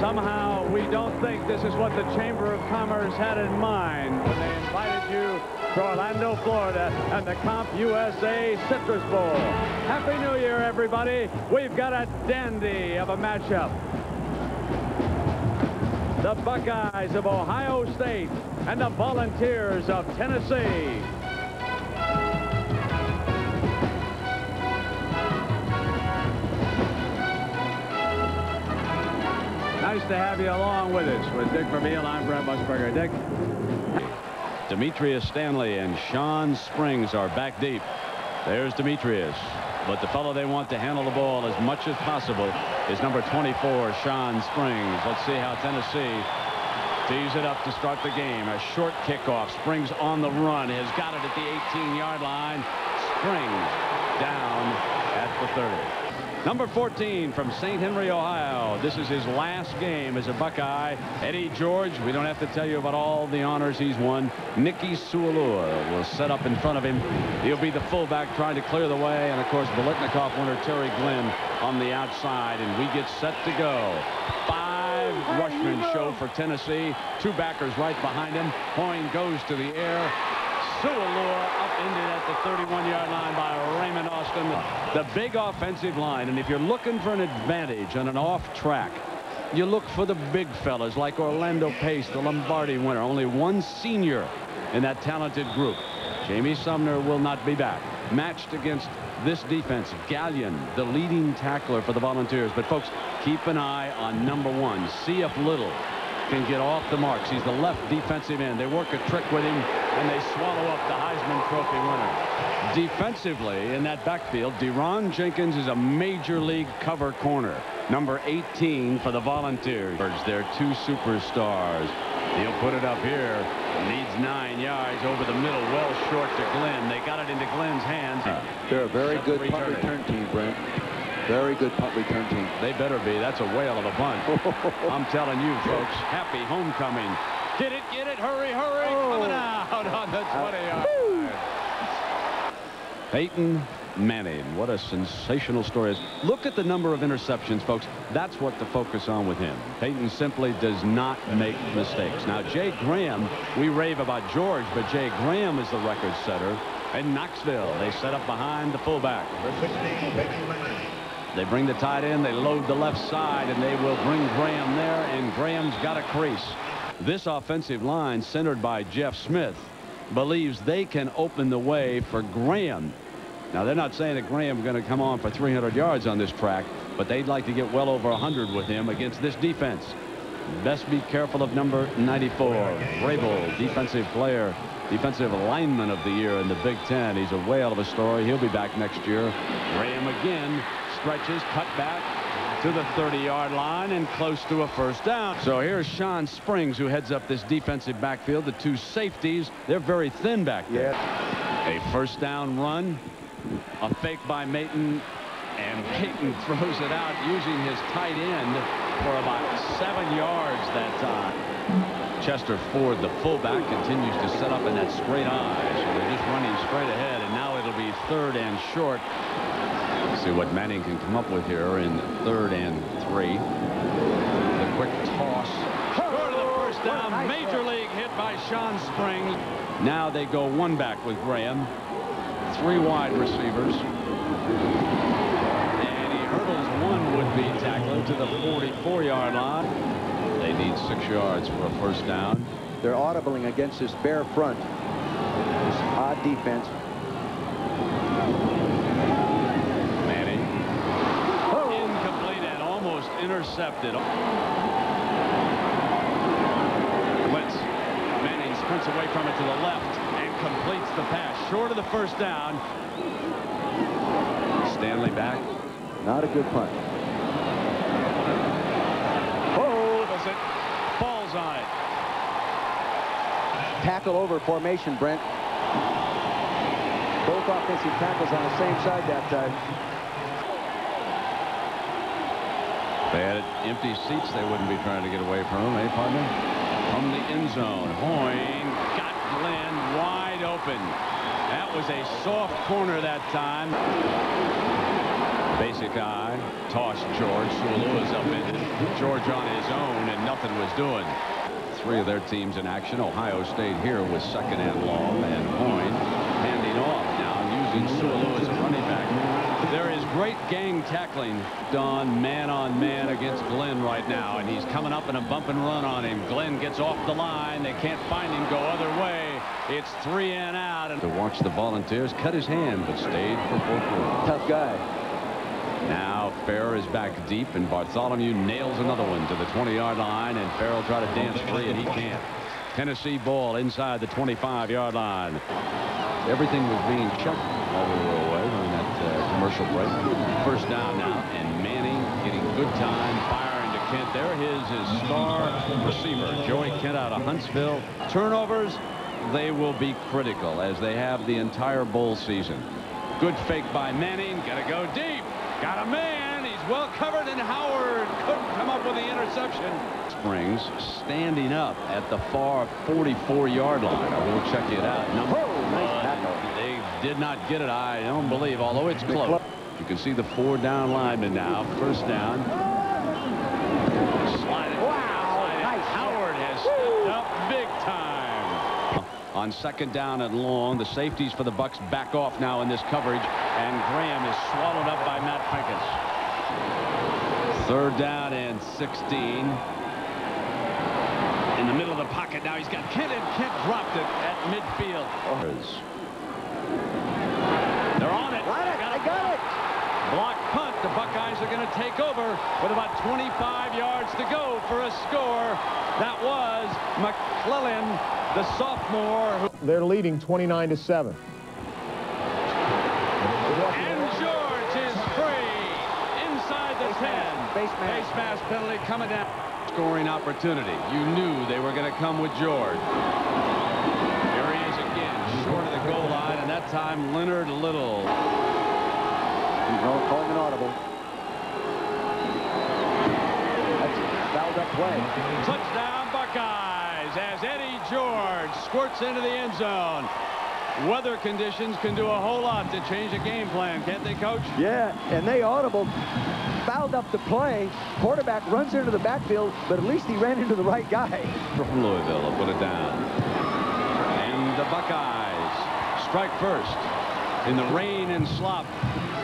Somehow we don't think this is what the Chamber of Commerce had in mind when they invited you to Orlando, Florida and the CompUSA Citrus Bowl. Happy New Year, everybody. We've got a dandy of a matchup. The Buckeyes of Ohio State and the Volunteers of Tennessee. Nice to have you along with us. With Dick Vermeil, I'm Brent Musburger. Dick. Dimitrious Stanley and Shawn Springs are back deep. There's Dimitrious. But the fellow they want to handle the ball as much as possible is number 24, Shawn Springs. Let's see how Tennessee tees it up to start the game. A short kickoff. Springs on the run. Has got it at the 18-yard line. Springs down at the 30. Number 14 from St. Henry, Ohio. This is his last game as a Buckeye. Eddie George, we don't have to tell you about all the honors he's won. Nicky Sualua will set up in front of him. He'll be the fullback trying to clear the way. And, of course, Biletnikoff winner Terry Glenn on the outside. And we get set to go. Five rushmen show for Tennessee. Two backers right behind him. Hoying goes to the air. Sualua up ended at the 31-yard line by Raymond Austin. The big offensive line. And if you're looking for an advantage on an off track, you look for the big fellas like Orlando Pace, the Lombardi winner. Only one senior in that talented group. Jamie Sumner will not be back. Matched against this defense. Galyon, the leading tackler for the Volunteers. But, folks, keep an eye on number one. If Little can get off the marks. He's the left defensive end. They work a trick with him, and they swallow up the Heisman Trophy winner. Defensively, in that backfield, DeRon Jenkins is a major league cover corner. Number 18 for the Volunteers. They're two superstars. He'll put it up here. Needs nine yards over the middle, well short to Glenn. They got it into Glenn's hands. They're a very good punt return team, Brent. Very good punt return team. They better be. That's a whale of a punt. I'm telling you, folks. Happy homecoming. Get it, get it, hurry, hurry. Oh. Coming out on the uh, 20 yard. Peyton Manning. What a sensational story. Look at the number of interceptions, folks. That's what to focus on with him. Peyton simply does not make mistakes. Now, Jay Graham, we rave about George, but Jay Graham is the record setter in Knoxville. They set up behind the fullback. They bring the tight end. They load the left side, and they will bring Graham there, and Graham's got a crease. This offensive line, centered by Jeff Smith, believes they can open the way for Graham. Now, they're not saying that Graham's going to come on for 300 yards on this track, but they'd like to get well over 100 with him against this defense. Best be careful of number 94, Vrabel, defensive player, defensive lineman of the year in the Big Ten. He's a whale of a story. He'll be back next year. Graham again stretches, cut back to the 30-yard line and close to a first down. So here's Shawn Springs, who heads up this defensive backfield. The two safeties, they're very thin back there. Yeah. A first down run, a fake by Maton, and Peyton throws it out using his tight end for about seven yards that time. Chester Ford, the fullback, continues to set up in that straight eye. So they're just running straight ahead, and now it'll be third and short see what Manning can come up with here in third and three. The quick toss. Short of the first down. Major league hit by Shawn Springs. Now they go one back with Graham. Three wide receivers. And he hurdles one would-be tackler to the 44-yard line. They need six yards for a first down. They're audibling against this bare front. This odd defense. Intercepted. Wentz. Manning sprints away from it to the left and completes the pass. Short of the first down. Stanley back. Not a good punt. Oh, does it? Falls on it. Tackle over formation, Brent. Both offensive tackles on the same side that time. They had empty seats, they wouldn't be trying to get away from eh, partner? From the end zone. Hoying got Glenn wide open. That was a soft corner that time. Basic eye. Toss George. Sualua is upended. George on his own, and nothing was doing. Three of their teams in action. Ohio State here with second and long, and Hoying handing off now using Sualua as a running back. There is great gang tackling Don, man on man against Glenn right now, and he's coming up in a bump and run on him. Glenn gets off the line. They can't find him. Go other way. It's three and out. And to watch the Volunteers cut his hand, but stayed for fourth. Tough guy. Now Fair is back deep, and Bartholomew nails another one to the 20-yard line, and Fair will try to dance free, and he can't. Tennessee ball inside the 25-yard line. Everything was being checked while we were away during that uh, commercial break. First down now, and Manning getting good time, firing to Kent. There his his star receiver, Joey Kent out of Huntsville. Turnovers, they will be critical as they have the entire bowl season. Good fake by Manning. Got to go deep. Got a man. He's well covered, and Howard couldn't come up with the interception. Springs standing up at the far 44-yard line. I will check it out. Number Oh, nice tackle. They did not get it. I don't believe, although it's close. You can see the four down linemen now. First down. Sliding. Wow, sliding. nice. Howard has stepped up big time. On second down and long, the safeties for the Bucks back off now in this coverage, and Graham is swallowed up by Matt Finkes. Third down and 16. In the middle of the pocket now, he's got Kent, and Kent dropped it at midfield. They're it. Got it. Got I got it. Block punt. The Buckeyes are going to take over with about 25 yards to go for a score. That was McClellan, the sophomore. Who They're leading 29 to 7. and George is free inside the 10. Face mask. Face mask penalty coming down. Scoring opportunity. You knew they were going to come with George. Time Leonard Little. He's all calling an audible. That's a fouled up play. Touchdown Buckeyes as Eddie George squirts into the end zone. Weather conditions can do a whole lot to change a game plan, can't they, Coach? Yeah, and they audible fouled up the play. Quarterback runs into the backfield, but at least he ran into the right guy. From Louisville will put it down. And the Buckeyes strike first. In the rain and slop,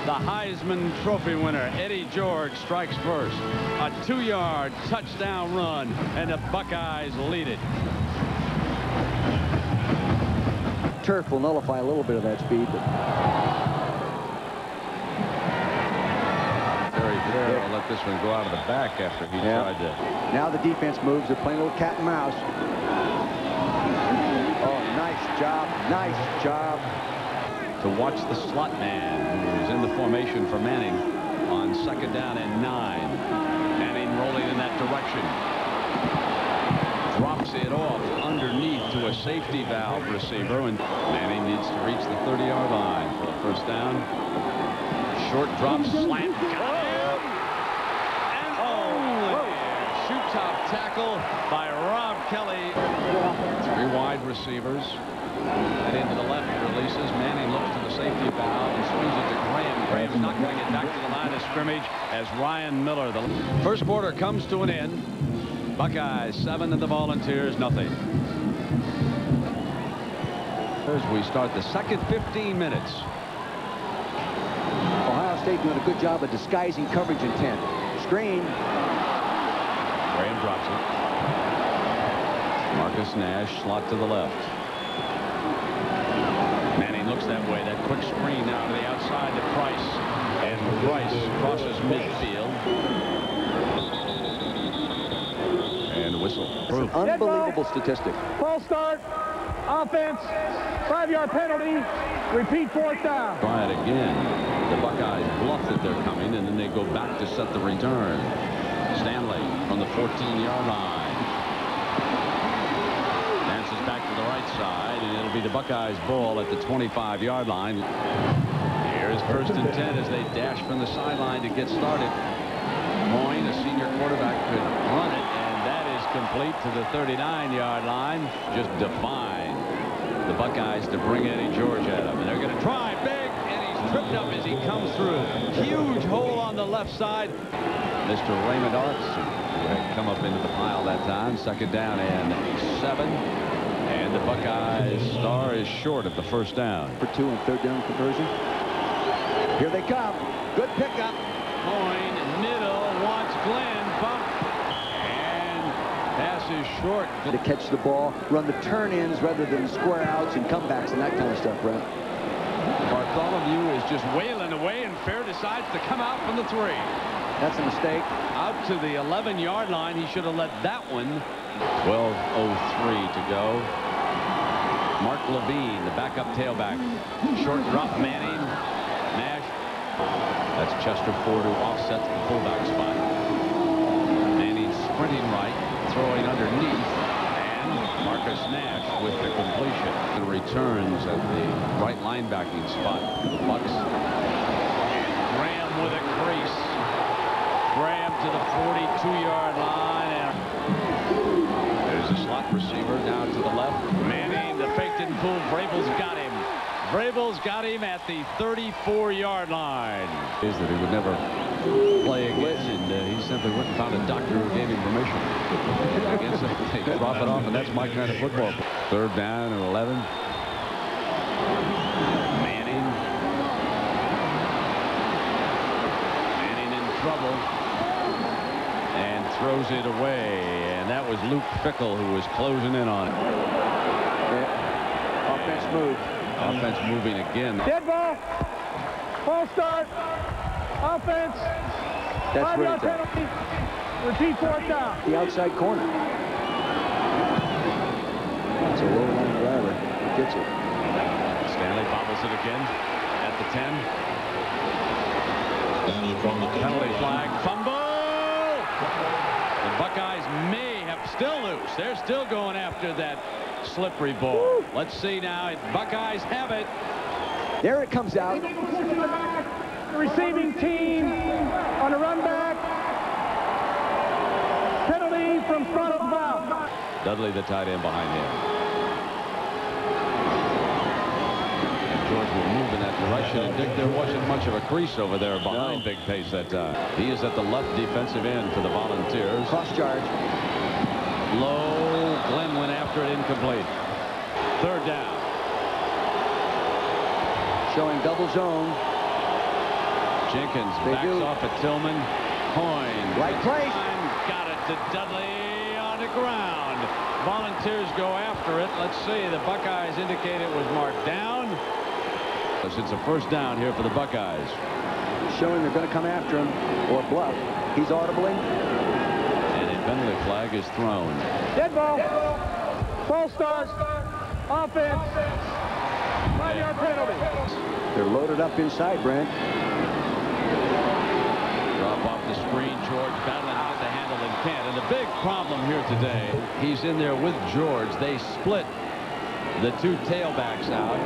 the Heisman Trophy winner, Eddie George, strikes first. A two-yard touchdown run, and the Buckeyes lead it. Turf will nullify a little bit of that speed, but Terry Fair will let this one go out of the back after he Yeah. tried to now the defense moves. They're playing a little cat and mouse. Oh, nice job. Nice job. to watch the slot man who's in the formation for Manning on second down and nine. Manning rolling in that direction. Drops it off underneath to a safety valve receiver, and Manning needs to reach the 30-yard line for the first down. Short drop slant. Got him! And oh, only a shoot-top tackle by Rob Kelly. Three wide receivers. And into the left releases. Manning looks to the safety valve and swings it to Graham. Graham's not going to get back to the line of scrimmage as Ryan Miller. The first quarter comes to an end. Buckeyes seven and the Volunteers nothing. As we start the second 15 minutes. Ohio State doing a good job of disguising coverage intent. Screen. Graham drops it. Marcus Nash slot to the left. Manning looks that way. That quick screen now to the outside to Price. And Price crosses midfield. And whistle. Proof. Unbelievable statistic. False start. Offense. Five-yard penalty. Repeat fourth down. Try it again. The Buckeyes bluff that they're coming, and then they go back to set the return. Stanley from the 14-yard line. Dances back to the right side, and it'll be the Buckeyes ball at the 25-yard line. Here's first and 10 as they dash from the sideline to get started. Hoying, a senior quarterback, could run it, and that is complete to the 39-yard line. Just define the Buckeyes to bring Eddie George at him. And they're going to try big, and he's tripped up as he comes through. Huge hole on the left side. Mr. Raymond Arts come up into the pile that time. Second down and seven. The Buckeyes star is short of the first down. For two and third down conversion. Here they come. Good pickup. Coin, Niddle wants Glenn. Bump. And pass is short. To catch the ball, run the turn-ins rather than square outs and comebacks and that kind of stuff, Brent. Bartholomew is just wailing away, and Fair decides to come out from the three. That's a mistake. Out to the 11-yard line. He should have let that one. 12.03 to go. Mark Levine, the backup tailback. Short drop, Manning. Nash. That's Chester Ford who offsets the fullback spot. Manning sprinting right, throwing underneath. And Marcus Nash with the completion. And returns at the right linebacking spot for the Bucks. Graham with a crease. Graham to the 42-yard line. And there's a slot receiver down to the left. The fake didn't fool. Vrabel's got him. Vrabel's got him at the 34-yard line. Is that he would never play again, and uh, he simply went and found a doctor who gave him permission. Against it, they drop it off, and that's my kind of football. Third down and 11. Manning. Manning in trouble. And throws it away. And that was Luke Fickell who was closing in on it. Yeah. Offense move. Offense moving again. Dead ball. False start. Offense. That's Five really yard tough. penalty. Repeat fourth down. The outside corner. It's a low line driver. Gets it. Stanley bobbles it again at the 10. From the Penalty flag. Fumble! The Buckeyes may have still loose. They're still going after that slippery ball. Let's see now. Buckeyes have it. There it comes out. The receiving team on a run back. Penalty from front of bounds. Dudley, the tight end behind him. And George will move in that direction. And Dick, there wasn't much of a crease over there behind No. Big Pace that time. He is at the left defensive end for the Volunteers. Cross charge. Low. Glenn went after it incomplete. Third down. Showing double zone. Jenkins They backs do. off at Tillman. Hoying. Right place. Got it to Dudley on the ground. Volunteers go after it. Let's see. The Buckeyes indicate it was marked down. It's a first down here for the Buckeyes. Showing they're going to come after him or bluff. He's audibling. And a penalty flag is thrown. Dead ball. False start. Offense. Five yard penalty. They're loaded up inside, Brent. Drop off the screen. George battling to get the handle and can't. And the big problem here today, he's in there with George. They split the two tailbacks out.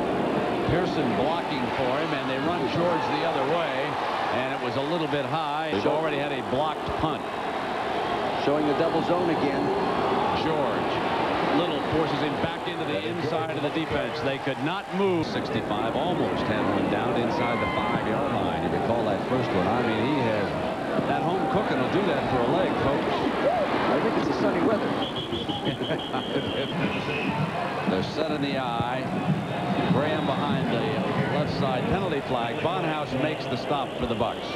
Pearson blocking for him, and they run George the other way. And it was a little bit high. They've already had a blocked punt. Showing the double zone again. George. Little forces him back into the inside of the defense. They could not move. 65 almost handling down inside the five-yard line. You recall that first one. I mean, he has that home cooking will do that for a leg, folks. I think it's the sunny weather. They're set in the eye. Graham behind the left side penalty flag. Bonhouse makes the stop for the Bucks.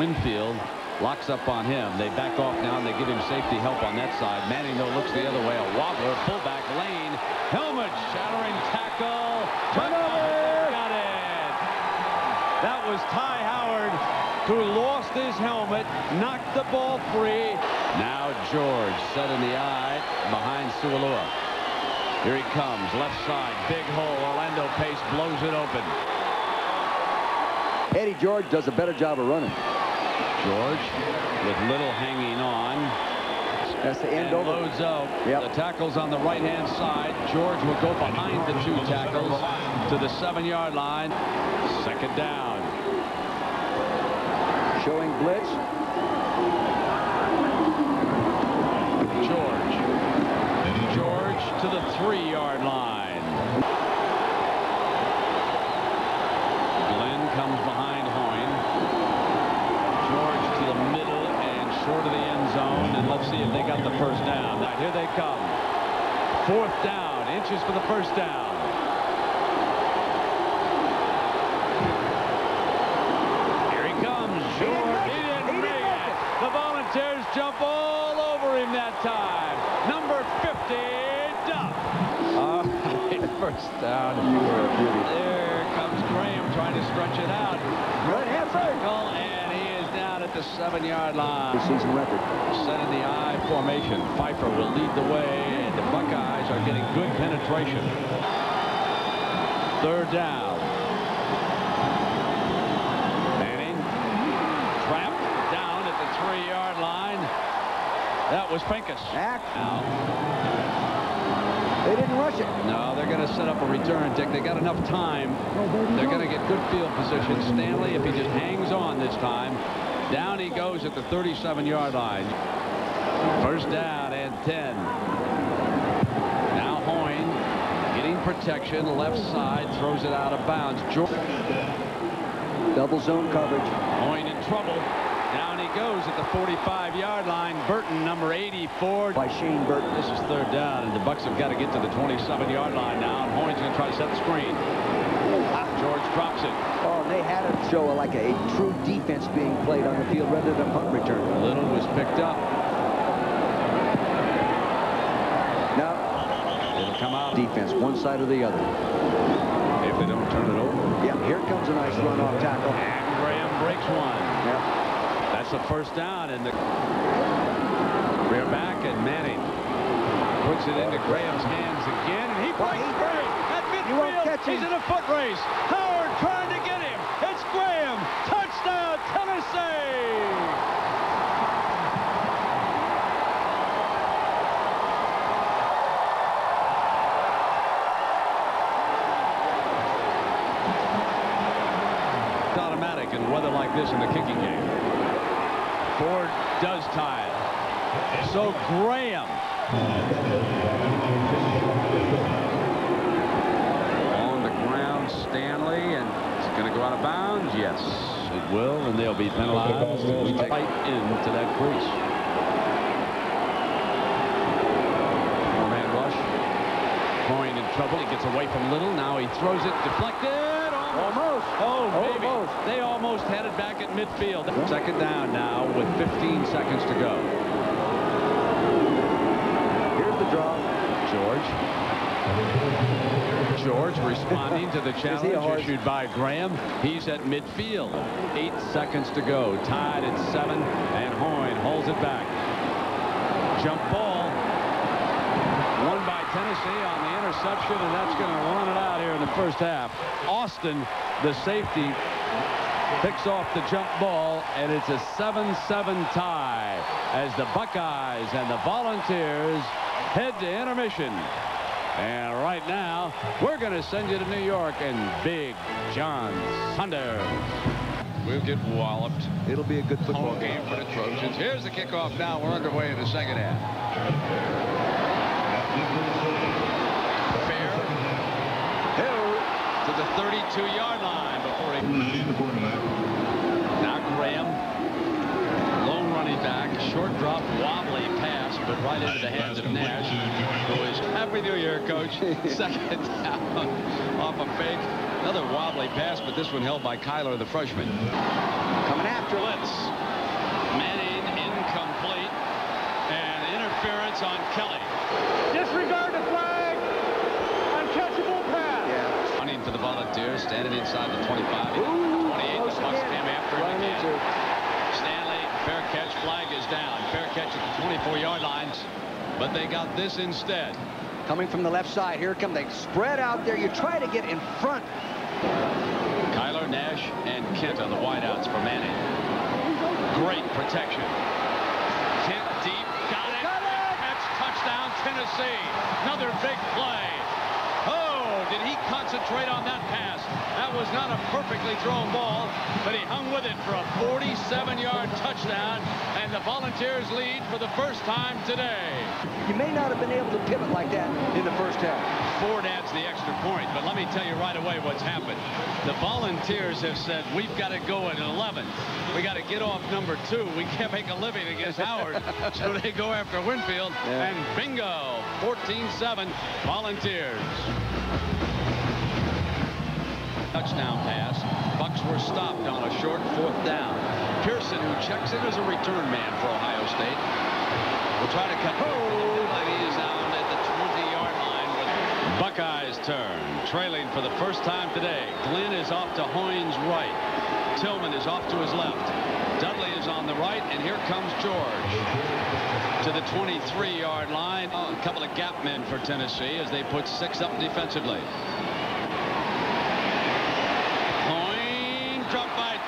Winfield locks up on him. They back off now and they give him safety help on that side. Manning though looks the other way. A wobbler, fullback lane. Helmet shattering tackle. Turnover. Got it. That was Ty Howard who lost his helmet, knocked the ball free. Now George set in the eye behind Sualua. Here he comes, left side, big hole. Orlando Pace blows it open. Eddie George does a better job of running. George with Little hanging on. That's the end And over. loads out. Yep. The tackle's on the right-hand side. George will go behind the two tackles to the seven-yard line. Second down. Showing blitz. George. George to the three-yard line. And let's see if they got the first down. Now, here they come. Fourth down, inches for the first down. Here he comes. Sure, he didn't make it. The Volunteers jump all over him that time. Number 50, Duff. All right, first down. There comes Graham trying to stretch it out. Good effort. And the seven-yard line. The season record. Set in the I formation. Pfeiffer will lead the way, and the Buckeyes are getting good penetration. Third down. Manning trapped down at the three-yard line. That was Finkes. Back. Now, They didn't rush it. no, they're going to set up a return, Dick. They got enough time. They're going to get good field position. Stanley, if he just hangs on this time, down he goes at the 37-yard line. First down and 10. Now Hoying getting protection, left side, throws it out of bounds. Double zone coverage. Hoying in trouble. Down he goes at the 45-yard line. Burton, number 84. By Shane Burton. This is third down, and the Bucks have got to get to the 27-yard line now. And Hoying's going to try to set the screen. George drops it. Oh, they had to show like a, a true defense being played on the field rather than punt return. Little was picked up. Now, It'll come out defense, one side or the other. if they don't turn it over. Yeah, here comes a nice run off tackle. And Graham breaks one. Yeah. That's the first down, and the rear back, and Manning puts it into Graham's hands again, and he breaks He's in a foot race. Howard trying to get him. It's Graham. Touchdown, Tennessee. Automatic in weather like this in the kicking game. Ford does tie it. So Graham. On the ground, Stanley, and it's going to go out of bounds. Yes, it will, and they'll be penalized. We take right into that crease. Four-man rush. Hoying in trouble. He gets away from Little. Now he throws it deflected. Almost. Oh, maybe. Almost. They almost had it back at midfield. Second down now with 15 seconds to go. Here's the draw. George. George responding to the challenge issued by Graham. He's at midfield. Eight seconds to go. Tied at seven, and Hoying holds it back. Jump ball. Won by Tennessee on the interception, and that's going to run it out here in the first half. Austin, the safety, picks off the jump ball, and it's a 7-7 tie as the Buckeyes and the Volunteers head to intermission. And right now, we're going to send you to New York and Big John Saunders. We'll get walloped. It'll be a good football Home game. game for the Trojans. Here's the kickoff now. We're underway in the second half. Fair Hill to the 32-yard line before he... Now Graham, lone running back, short drop, wobbly pass, but right into the hands of Nash, who is Happy New Year, Coach. Second down off a fake. Another wobbly pass, but this one held by Kyler, the freshman. Coming after it. Blitz. Manning incomplete. And interference on Kelly. Disregard the flag. Uncatchable pass. Yeah. Running for the Volunteers, standing inside the 25. Ooh, 28, close the Bucks came after him Run again. Into. Stanley, fair catch, flag is down. Fair catch at the 24-yard line. But they got this instead. Coming from the left side. Here come they spread out there. You try to get in front. Kyler, Nash, and Kent are the wideouts for Manning. Great protection. Kent deep, got it. Got it! Catch, touchdown, Tennessee. Another big play. Did he concentrate on that pass? That was not a perfectly thrown ball, but he hung with it for a 47-yard touchdown, and the the Volunteers lead for the first time today. You may not have been able to pivot like that in the first half. Ford adds the extra point, but let me tell you right away what's happened. The Volunteers have said, we've got to go at 11. We got to get off number two. We can't make a living against Howard. so they go after Winfield, yeah. and bingo, 14-7, Volunteers. Touchdown pass. Bucks were stopped on a short fourth down. Pearson, who checks in as a return man for Ohio State, will try to cut. Oh, he is down at the 20-yard line. With Buckeyes turn, trailing for the first time today. Glenn is off to Hoying's right. Tillman is off to his left. Dudley is on the right, and here comes George to the 23-yard line. Oh, a couple of gap men for Tennessee as they put six up defensively.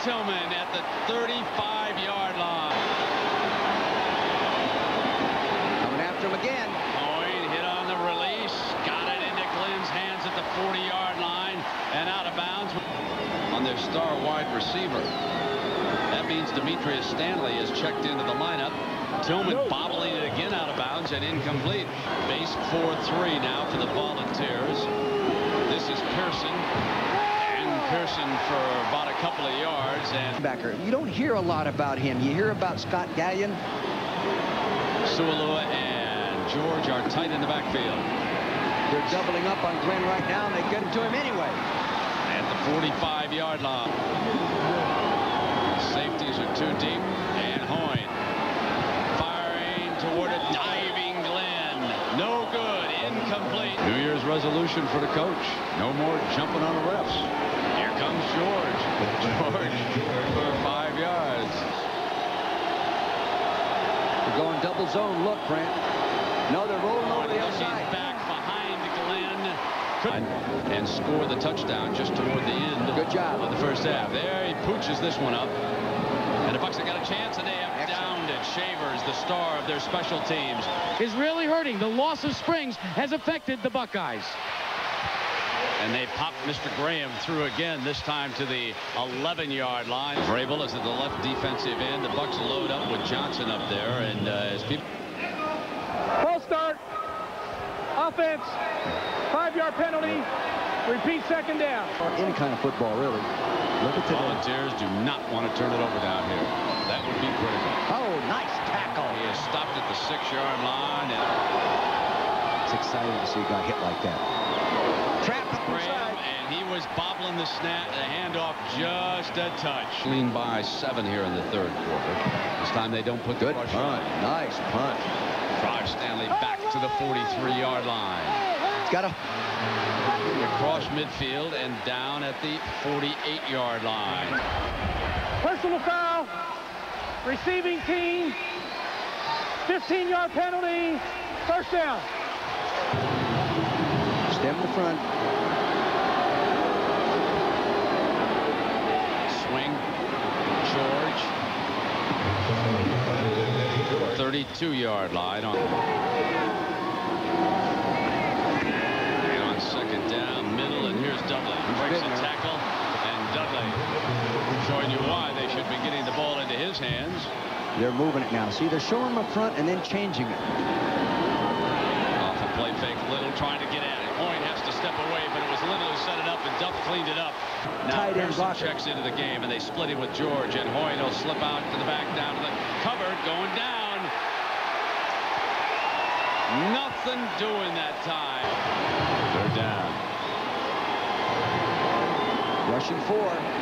Tillman at the 35-yard line. Coming after him again. Boyd hit on the release. Got it into Glenn's hands at the 40-yard line and out of bounds on their star wide receiver. That means Dimitrious Stanley is checked into the lineup. Tillman bobbling it again out of bounds and incomplete. Base 4-3 now for the Volunteers. This is Pearson. And Pearson for about a couple of yards. Backer. You don't hear a lot about him. You hear about Scott Galyon. Sualua and George are tight in the backfield. They're doubling up on Glenn right now, and they get him to him anyway. At the 45-yard line. Safeties are too deep, and Hoying firing toward a diving Glenn. No good, incomplete. New Year's resolution for the coach. No more jumping on the refs Here comes George. George for five yards. They're going double zone look, Brent. No, they're rolling over the other side. back behind Glenn. And score the touchdown just toward the end Good job. of the first half. There he pooches this one up. And the Bucks have got a chance, and they have Excellent. downed it. Shavers, the star of their special teams. Is really hurting. The loss of Springs has affected the Buckeyes. And they pop Mr. Graham through again, this time to the 11-yard line. Vrabel is at the left defensive end. The Bucks load up with Johnson up there. And uh, as people... Full start. Offense. Five-yard penalty. Repeat second down. Any kind of football, really. Look at today. Volunteers do not want to turn it over down here. That would be critical. Oh, nice tackle. He is stopped at the six-yard line. And... It's exciting to see a guy hit like that. Graham, and he was bobbling the snap, the handoff just a touch. Lean by seven here in the third quarter. This time they don't put Good the punt. On. Nice punt. Drive Stanley back to the 43-yard line. It's got a across midfield and down at the 48-yard line. Personal foul. Receiving team. 15-yard penalty. First down. Stem the front. Swing. George. 32-yard line on. And on second down, middle, and here's Dudley. Breaks a tackle, and Dudley showing you why they should be getting the ball into his hands. They're moving it now. See, they're showing him up front and then changing it. Off a play fake, Little trying to get at it. Hoying has to step away, but it was Little who set it up, and Duff cleaned it up. Now Tight Pearson checks into the game, and they split him with George, and Hoying will slip out to the back down to the cupboard, going down. Nothing doing that time. They're down. Rushing four.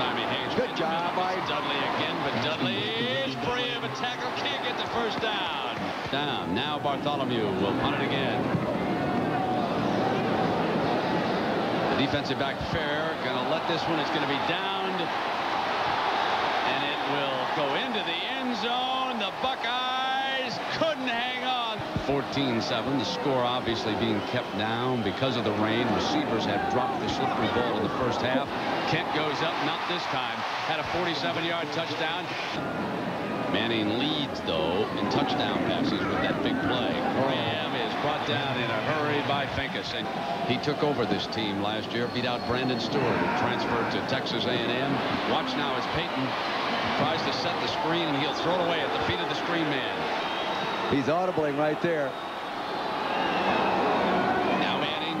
He hangs Good job by Dudley again, but Dudley is free of a tackle. Can't get the first down. Down. Now Bartholomew will punt it again. The defensive back fair going to let this one. It's going to be downed. And it will go into the end zone. The Buckeyes couldn't hang on. 14-7. The score obviously being kept down because of the rain. Receivers have dropped the slippery ball in the first half. Kent goes up, not this time. Had a 47-yard touchdown. Manning leads, though, in touchdown passes with that big play. Graham is brought down in a hurry by Finkes, and he took over this team last year, beat out Brandon Stewart, who transferred to Texas A&M. Watch now as Peyton Tries to set the screen, and he'll throw it away at the feet of the screen man. He's audibling right there. Now Manning.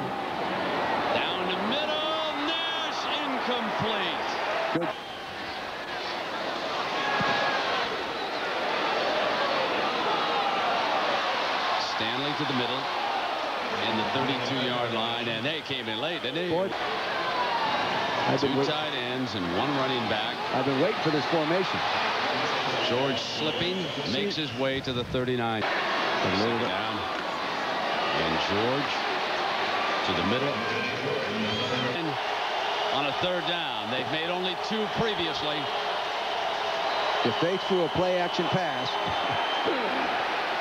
Down the middle. Nash incomplete. Good. Stanley to the middle. In the 32-yard line, and they came in late, didn't they? Boy, Two tight ends and one running back. I've been waiting for this formation. George slipping, makes his way to the 39. Second down. And George to the middle. And on a third down, they've made only two previously. If they threw a play-action pass,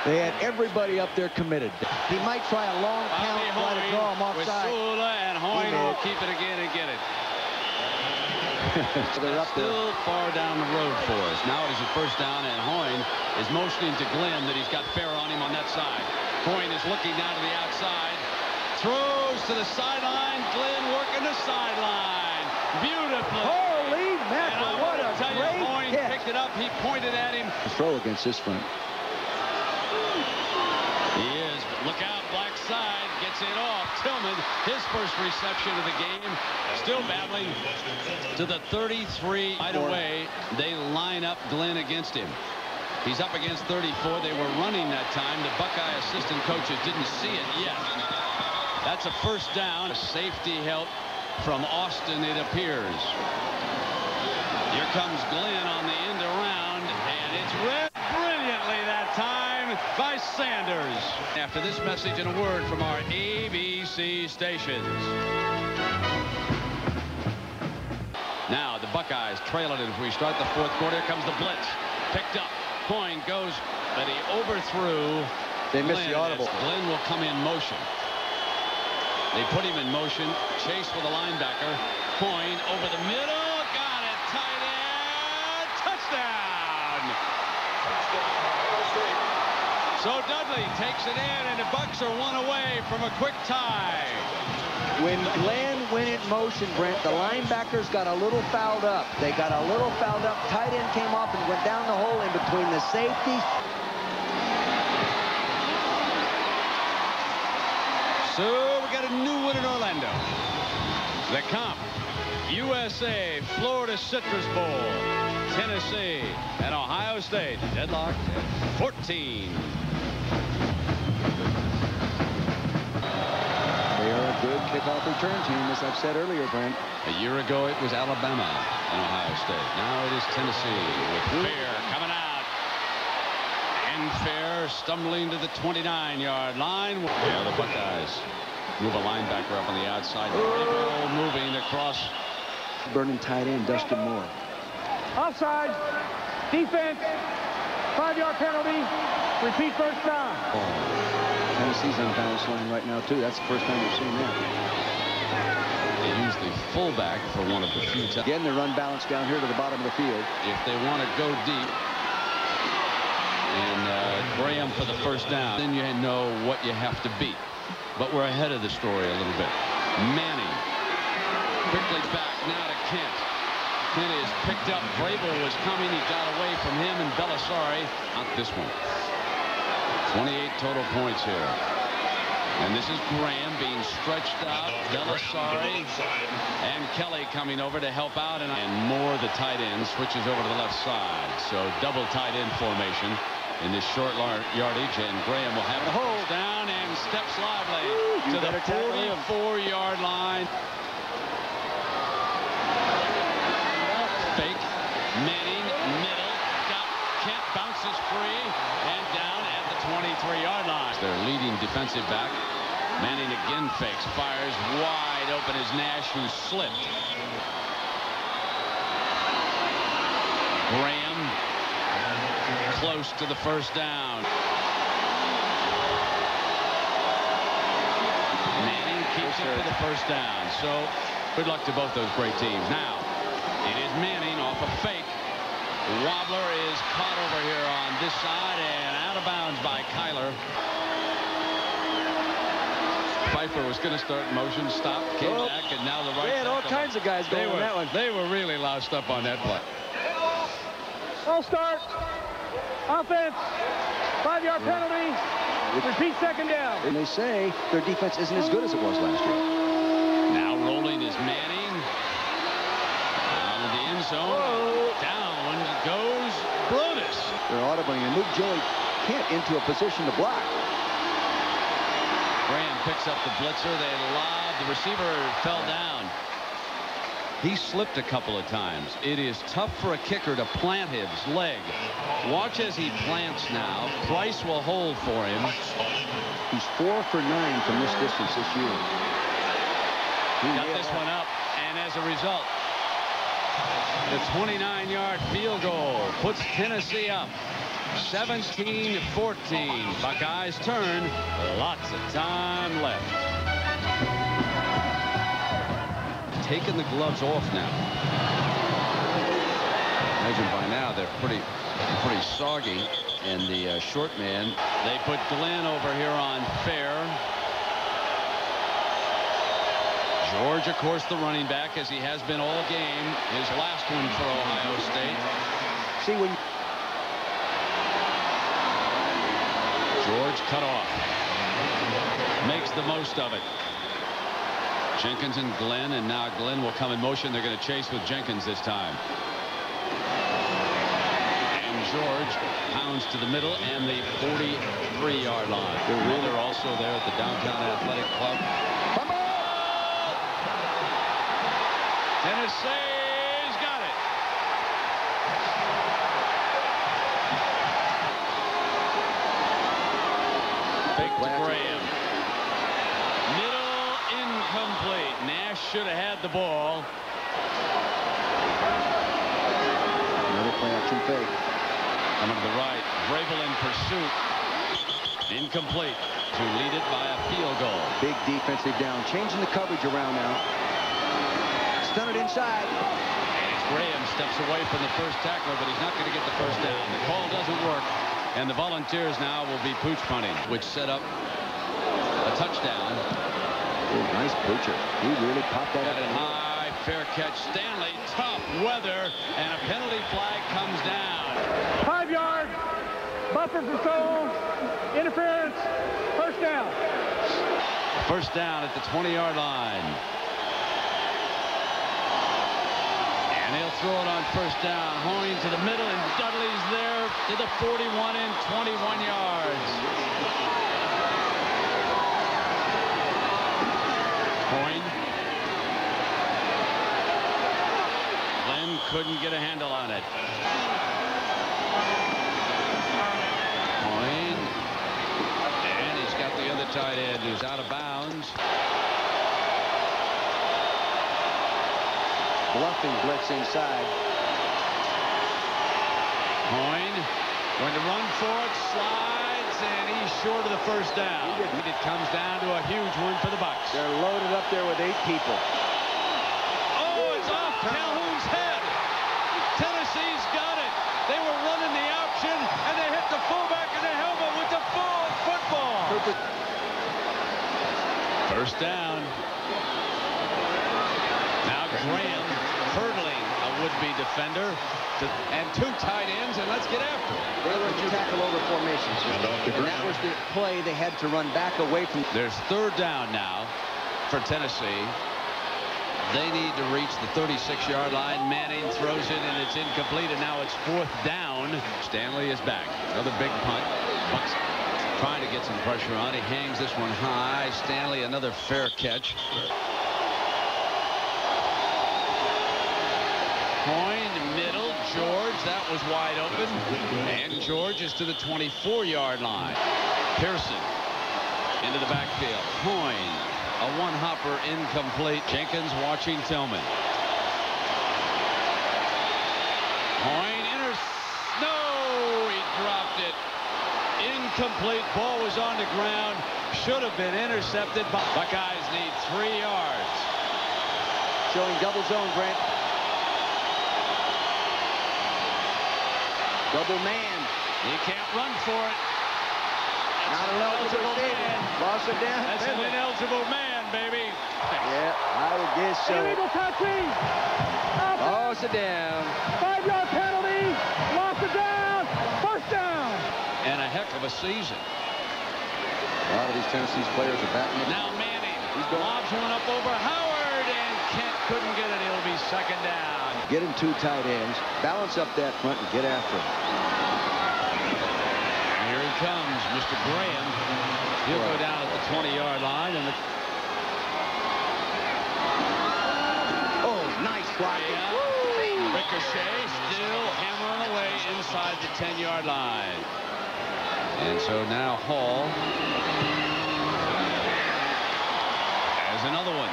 they had everybody up there committed. He might try a long count, try to draw him with offside. Sula and Hoying will keep it again and get it. They're up there. Still far down the road for us. Now it is a first down, and Hoying is motioning to Glenn that he's got fair on him on that side. Hoying is looking down to the outside. Throws to the sideline. Glenn working the sideline. Beautifully. Holy and I mackerel, what want to a tell you, great Hoying hit. picked it up. He pointed at him. Throw against this front. He is. Look out, black side. Gets it off. Tillman, his first reception of the game. Still battling to the 33. Right away, they line up Glenn against him. He's up against 34. They were running that time. The Buckeye assistant coaches didn't see it yet. That's a first down. A safety help from Austin, it appears. Here comes Glenn on the end around, and it's read brilliantly that time by Sanders. After this message and a word from our ABC stations. Now the Buckeyes trail it as we start the fourth quarter. Here comes the blitz. Picked up. Hoying goes, but he overthrew. They missed Glenn the audible. Glenn will come in motion. They put him in motion. Chase with a linebacker. Hoying over the middle. Got it. Tight end. Touchdown. So Dudley takes it in, and the Bucks are one away from a quick tie. When Glenn went in motion, Brent, the linebackers got a little fouled up. They got a little fouled up. Tight end came off and went down the hole in between the safeties. So we got a new one in Orlando. The comp. USA, Florida Citrus Bowl, Tennessee, and Ohio State. Deadlocked at 14. They are a good kickoff return team, as I've said earlier, Brent. A year ago, it was Alabama and Ohio State. Now it is Tennessee with Fair coming out. And Fair stumbling to the 29-yard line. Yeah, the Buckeyes move a linebacker up on the outside. Gabriel moving across. Burning tight end, Dustin Moore. Offside. Defense. Five-yard penalty. Repeat first down. Tennessee's on balance line right now, too. That's the first time we've seen that. They use the fullback for one of the few times. Again, they run balance down here to the bottom of the field. If they want to go deep and uh, Graham for the first down, then you know what you have to beat. But we're ahead of the story a little bit. Manning quickly back now to Kent. Kent is picked up. Vrabel was coming. He got away from him and Bellisari. Not this one. 28 total points here. And this is Graham being stretched out. Bellisari and Kelly coming over to help out. And, and Moore, the tight end, switches over to the left side. So double tight end formation in this short yardage. And Graham will have it Hold down and steps lively you to the better tackle him. 44-yard line. Fake. Manning, middle. Got Kent bounces free and down at the 23-yard line. Their leading defensive back. Manning again fakes, fires wide open as Nash, who slipped. Graham close to the first down. Manning keeps it for the first down. So good luck to both those great teams. Now, it is Manning off a fake. Wobbler is caught over here on this side and out of bounds by Kyler. Pfeiffer was going to start motion, stopped, came Oh. back, and now the right They had all kinds of guys They going on were, that one. they were really loused up on that play. All start. Offense. Five-yard penalty. Repeat second down. And they say their defense isn't as good as it was last year. Now rolling is Manning. Down in the end zone. Down goes Broadus. They're audibling and move Joey Kent into a position to block. Graham picks up the blitzer. They lob. The receiver fell down. He slipped a couple of times. It is tough for a kicker to plant his leg. Watch as he plants now. Price will hold for him. He's four for nine from this distance this year. He Got this one up, and as a result, the 29-yard field goal puts Tennessee up. 17-14. Buckeyes turn. Lots of time left. Taking the gloves off now. Imagine by now they're pretty, pretty soggy. And the uh, short man, they put Glenn over here on fair. George, of course, the running back, as he has been all game. His last one for Ohio State. See when George cut off. Makes the most of it. Jenkins and Glenn, and now Glenn will come in motion. They're going to chase with Jenkins this time. And George pounds to the middle and the 43-yard line. They're They're also there at the Downtown Athletic Club. Tennessee's got it. Fake to Graham. Middle incomplete. Nash should have had the ball. another play action fake. Coming to the right. Vrabel in pursuit. Incomplete. To lead it by a field goal. Big defensive down. Changing the coverage around now. Stun it inside. As Graham steps away from the first tackler, but he's not going to get the first down. The call doesn't work. And the Volunteers now will be pooch punting, which set up a touchdown. Oh, nice poocher. He really popped that Got up. it high, fair catch. Stanley, tough weather, and a penalty flag comes down. Five yard. Buffer control. Interference. First down. First down at the 20-yard line. And he'll throw it on first down. Hoying to the middle, and Dudley's there to the 41 and 21 yards. Hoying. Glenn couldn't get a handle on it. Hoying. And he's got the other tight end who's out of bounds. Bluffing blitz inside. Hoying going to run for it, slides, and he's short of the first down. He it comes down to a huge one for the Bucks. They're loaded up there with eight people. Oh, it's off Calhoun's head. Tennessee's got it. They were running the option, and they hit the fullback in the helmet with the full football. First down. Now Graham hurdling a would-be defender to- and two tight ends, and let's get after it. They were in tackle over formations. And that was the play they had to run back away from. There's third down now for Tennessee. They need to reach the 36-yard line. Manning throws it, and it's incomplete, and now it's fourth down. Stanley is back. Another big punt. Bucks trying to get some pressure on. He hangs this one high. Stanley, another fair catch. Hoying, middle. George, that was wide open. And George is to the 24-yard line. Pearson into the backfield. Hoying, a one-hopper incomplete. Jenkins watching Tillman. Hoying, inter... No! He dropped it. Incomplete. Ball was on the ground. Should have been intercepted. Buckeyes need three yards. Showing double zone, Brent. Double man. He can't run for it. Not That's an an eligible eligible man. Loss of down. That's an ineligible man, baby. Yeah, I would guess so. Illegal touching. Loss of down. Five yard penalty. Lost it down. First down. And a heck of a season. A lot of these Tennessee players are batting. Now Manning He's going- lobs one up over Howard, and Kent couldn't get it. It'll be second down. Get him two tight ends. Balance up that front and get after him. Here he comes, Mr. Graham. He'll go down at the 20-yard line, and the Oh, nice blocking. Yeah. Ricochet still hammering away inside the 10-yard line. And so now Hall has another one.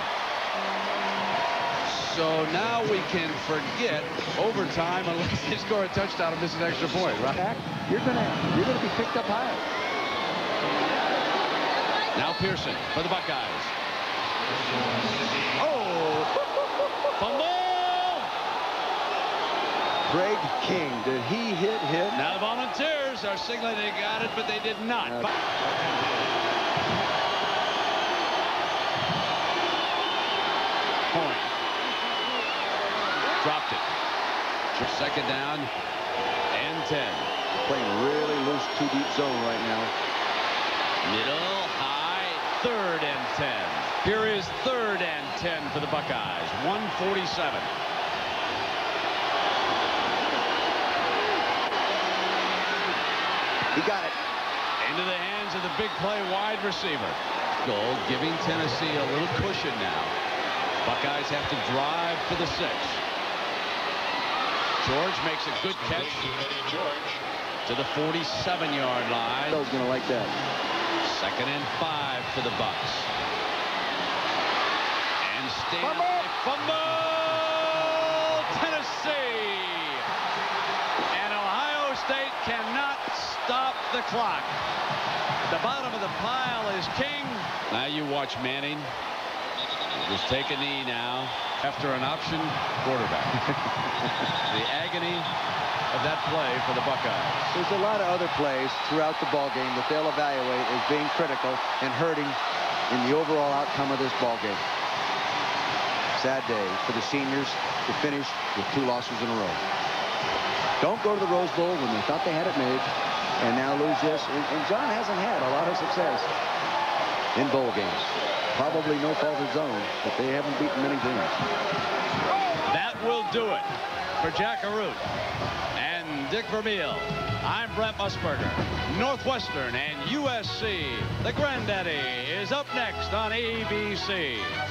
So now we can forget overtime unless they score a touchdown and miss an extra point, right? You're gonna you're gonna be picked up high. Now Pearson for the Buckeyes. Oh, Fumble! Craig King. Did he hit him? Now the Volunteers are signaling they got it, but they did not. Uh, Point. Dropped it. Second down and 10. Playing really loose, two deep zone right now. Middle, high, third and 10. Here is third and 10 for the Buckeyes. 147. He got it. Into the hands of the big play wide receiver. Goal giving Tennessee a little cushion now. Buckeyes have to drive for the six. George makes a good catch to the 47-yard line. Bill's gonna like that. Second and five for the Bucks. And Stanley fumble! Tennessee! And Ohio State cannot stop the clock. The bottom of the pile is King. Now you watch Manning. Just take a knee now after an option quarterback. the agony of that play for the Buckeyes. There's a lot of other plays throughout the ball game that they'll evaluate as being critical and hurting in the overall outcome of this ball game. Sad day for the seniors to finish with two losses in a row. Don't go to the Rose Bowl when they thought they had it made and now lose this. And, and John hasn't had a lot of success in bowl games. Probably no fault of his own, but they haven't beaten many teams. That will do it for Jack Arute and Dick Vermeil. I'm Brent Musburger. Northwestern and USC. The Granddaddy is up next on ABC.